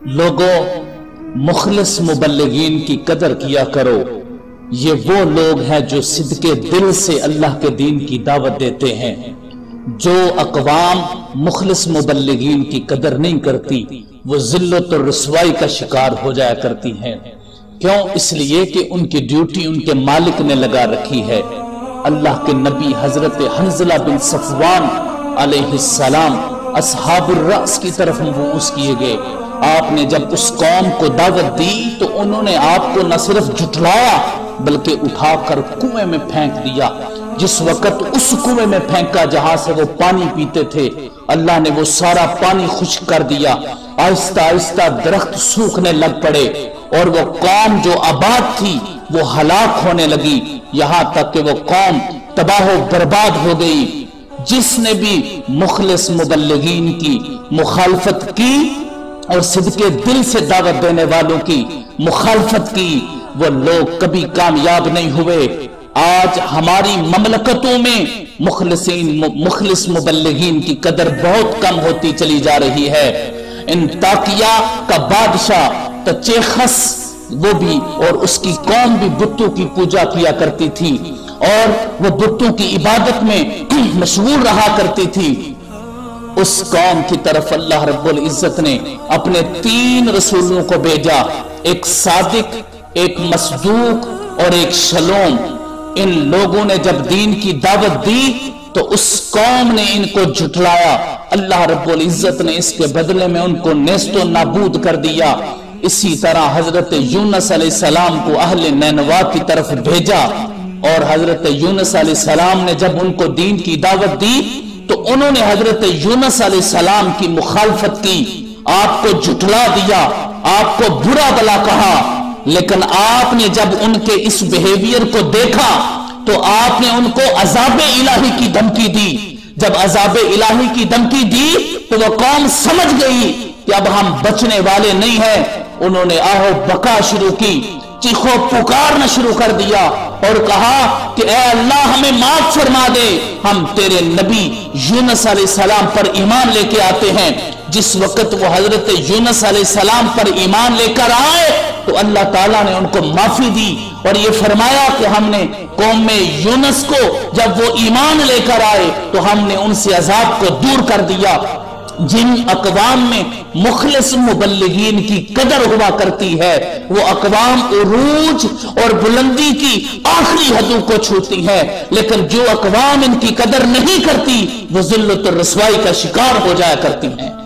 لوگوں، مخلص مبلغین کی قدر کیا کرو۔ یہ وہ لوگ ہیں جو صدق دل سے اللہ کے دین کی دعوت دیتے ہیں، جو اقوام مخلص مبلغین کی قدر نہیں کرتی، وہ ذلت و رسوائی کا شکار ہو جایا کرتی ہیں۔ کیوں؟ اس لیے کہ ان کی ڈیوٹی ان کے مالک نے لگا رکھی ہے۔ اللہ کے نبی حضرت حنزلہ بن صفوان علیہ السلام اصحاب الرأس کی طرف منوس کیے گئے۔ آپ نے جب اس قوم کو دعوت دی تو انہوں نے آپ کو نہ صرف جھٹلایا بلکہ اٹھا کر کنویں میں پھینک دیا۔ جس وقت اس کنویں میں پھینکا جہاں سے وہ پانی پیتے تھے، اللہ نے وہ سارا پانی خشک کر دیا۔ آہستہ آہستہ درخت سوکھنے لگ پڑے اور وہ قوم جو آباد تھی، وہ ہلاک ہونے لگی۔ یہاں تک کہ وہ قوم تباہ و برباد ہو گئی۔ جس نے بھی مخلص مبلغین کی مخالفت کی اور صدقے دل سے دعوت دینے والوں کی، مخالفت کی، وہ لوگ کبھی کامیاب نہیں ہوئے۔ آج ہماری مملکتوں میں مخلصین، مخلص مبلغین کی قدر بہت کم ہوتی چلی جا رہی ہے۔ ان انتاکیہ کا بادشاہ تچیخس، وہ بھی اور اس کی قوم بھی بتوں کی پوجا کیا کرتی تھی۔ اور وہ بتوں کی عبادت میں مشغول رہا کرتی تھی۔ اس قوم کی طرف اللہ رب العزت نے اپنے تین رسولوں کو بھیجا، ایک صادق، ایک مصدوق اور ایک شلوم۔ ان لوگوں نے جب دین کی دعوت دی، تو اس قوم نے ان کو جھٹلایا۔ اللہ رب العزت نے اس کے بدلے میں ان کو نیست و نابود کر دیا۔ اسی طرح حضرت یونس علیہ السلام کو اہل نینوا کی طرف بھیجا۔ اور حضرت یونس علیہ السلام نے جب ان کو دین کی دعوت دی تو انہوں نے حضرت یونس علیہ السلام کی مخالفت کی، آپ کو جھٹلا دیا، آپ کو برا بلا کہا۔ لیکن آپ نے جب ان کے اس بہیویئر کو دیکھا، تو آپ نے ان کو عذاب الہی کی دھمکی دی۔ جب عذاب الہی کی دھمکی دی، تو وہ قوم سمجھ گئی کہ اب ہم بچنے والے نہیں ہیں۔ انہوں نے آہو بکا شروع کی۔ چیخو پکارنا شروع کر دیا اور کہا کہ اے اللہ ہمیں معاف فرما دے۔ ہم تیرے نبی یونس علیہ السلام پر ایمان لے کے آتے ہیں۔ جس وقت وہ حضرت یونس علیہ السلام پر ایمان لے کر آئے تو اللہ تعالیٰ نے ان کو معافی دی اور یہ فرمایا کہ ہم نے قوم میں یونس کو جب وہ ایمان لے کر آئے تو ہم نے ان سے عذاب کو دور کر دیا۔ جن اقوام میں مخلص مبلغین کی قدر ہوا کرتی ہے، وہ اقوام عروج اور بلندی کی آخری حدوں کو چھوتی ہے۔ لیکن جو اقوام ان کی قدر نہیں کرتی، وہ ذلت و رسوائی کا شکار ہو جایا کرتی ہیں۔